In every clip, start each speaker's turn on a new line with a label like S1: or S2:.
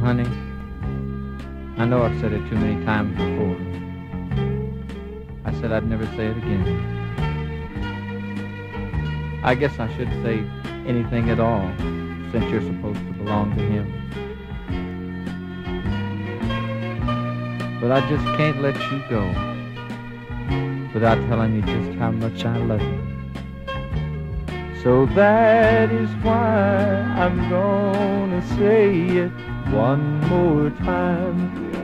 S1: honey, I know I've said it too many times before. I said I'd never say it again. I guess I should say anything at all, since you're supposed to belong to him. But I just can't let you go without telling you just how much I love you. So that is why I'm gonna say it one more time.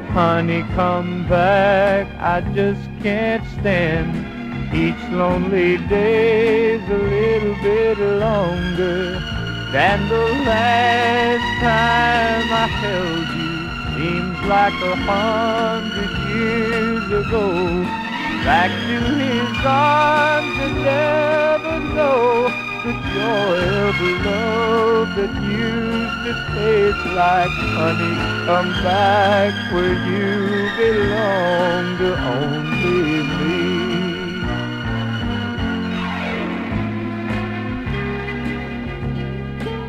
S1: Honey, come back, I just can't stand. Each lonely day's a little bit longer than the last time I held you. Seems like a hundred years ago. Back to his arms and never know the joy of love that used to taste like honey. Come back where you belong to only me.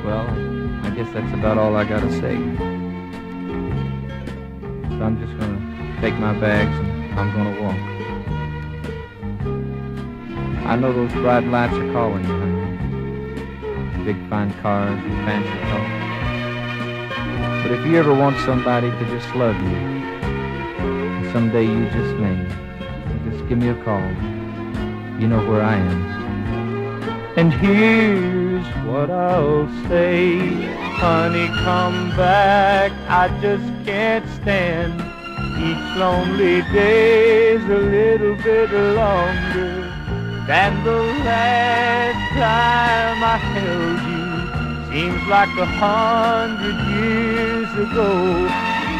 S1: Well, I guess that's about all I gotta say. So I'm just gonna take my bags and I'm gonna walk. I know those bright lights are calling you, honey. Big fine cars and fancy talk. But if you ever want somebody to just love you, someday you just may, just give me a call. You know where I am. And here's what I'll say. Honey, come back. I just can't stand. Each lonely day's a little bit longer than the last time I held you. Seems like a hundred years ago.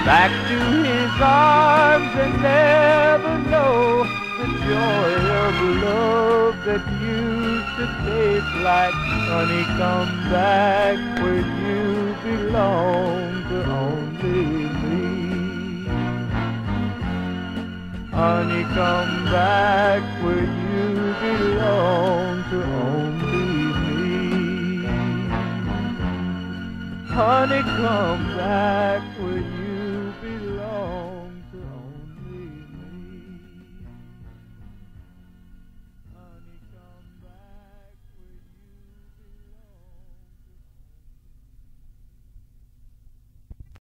S1: Back to his arms and never know the joy of love that used to taste like honey. Come back where you belong to only me. Honey, come back where you alone to only me. Honey, come back where you belong.